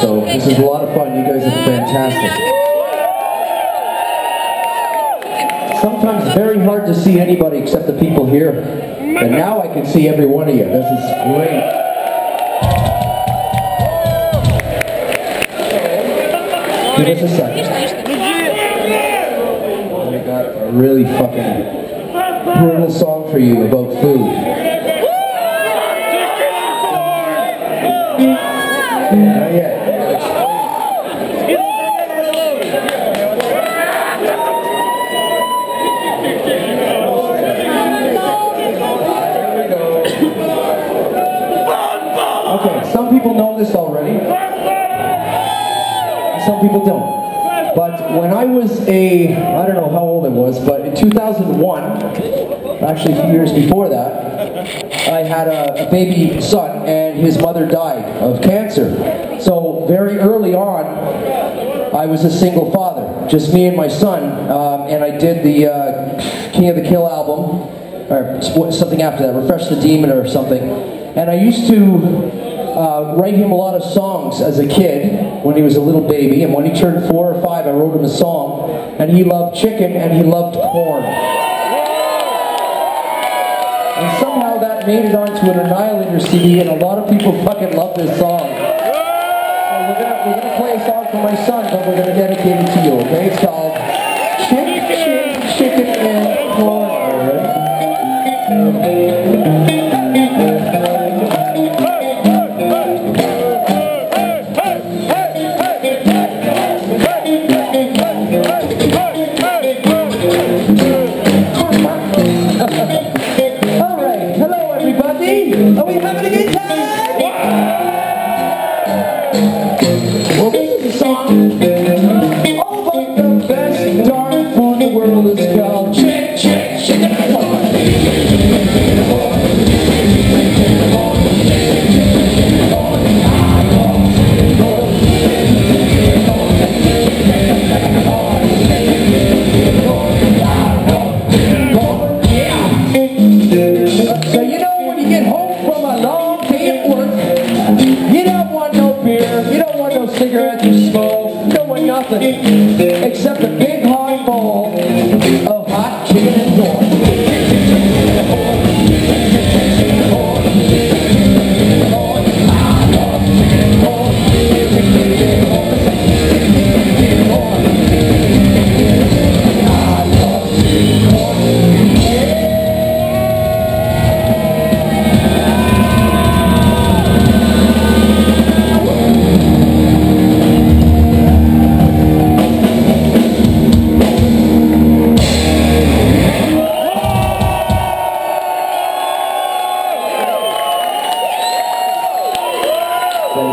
so. This is a lot of fun. You guys are fantastic. Sometimes very hard to see anybody except the people here. And now I can see every one of you. This is great. Give us a second. I got a really fucking brutal song for you about food. Not yet. Some people know this already. Some people don't. But when I was a, I don't know how old I was, but in 2001, actually a few years before that, I had a, a baby son and his mother died of cancer. So very early on, I was a single father, just me and my son, um, and I did the uh, King of the Kill album, or something after that, Refresh the Demon or something. And I used to uh, write him a lot of songs as a kid when he was a little baby, and when he turned four or five, I wrote him a song, and he loved chicken and he loved corn. And somehow that made it onto an Annihilator CD, and a lot of people fucking love this song. So we're gonna, we're gonna play a song for my son, but we're gonna dedicate it to you, okay? It's called Chicken, Chicken, Chicken and Corn. Well, you don't want no cigarettes or smoke, you don't want nothing except a big hard bowl of hot chicken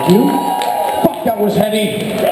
You. Fuck, that was heavy.